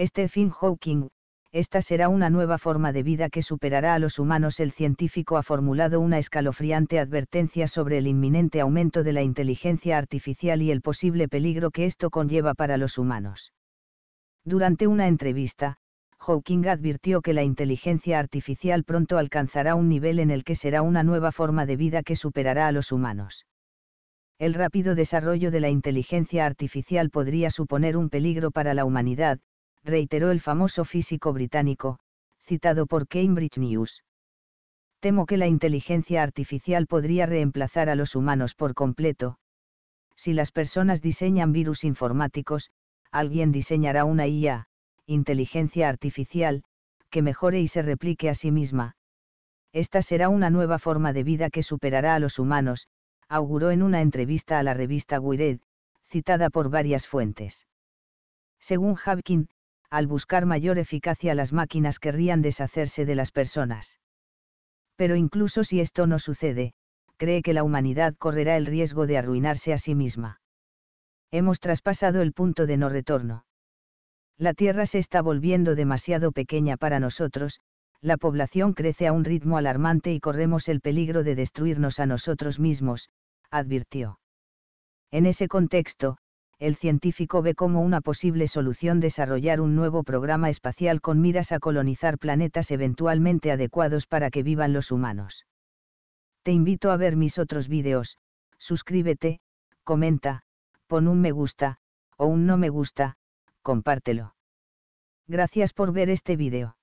Stephen Hawking, esta será una nueva forma de vida que superará a los humanos. El científico ha formulado una escalofriante advertencia sobre el inminente aumento de la inteligencia artificial y el posible peligro que esto conlleva para los humanos. Durante una entrevista, Hawking advirtió que la inteligencia artificial pronto alcanzará un nivel en el que será una nueva forma de vida que superará a los humanos. El rápido desarrollo de la inteligencia artificial podría suponer un peligro para la humanidad, reiteró el famoso físico británico, citado por Cambridge News. Temo que la inteligencia artificial podría reemplazar a los humanos por completo. Si las personas diseñan virus informáticos, alguien diseñará una IA, inteligencia artificial, que mejore y se replique a sí misma. Esta será una nueva forma de vida que superará a los humanos, auguró en una entrevista a la revista Wired, citada por varias fuentes. Según Hawking, al buscar mayor eficacia las máquinas querrían deshacerse de las personas. Pero incluso si esto no sucede, cree que la humanidad correrá el riesgo de arruinarse a sí misma. Hemos traspasado el punto de no retorno. La Tierra se está volviendo demasiado pequeña para nosotros, la población crece a un ritmo alarmante y corremos el peligro de destruirnos a nosotros mismos, advirtió. En ese contexto, el científico ve como una posible solución desarrollar un nuevo programa espacial con miras a colonizar planetas eventualmente adecuados para que vivan los humanos. Te invito a ver mis otros vídeos, suscríbete, comenta, pon un me gusta, o un no me gusta, compártelo. Gracias por ver este vídeo.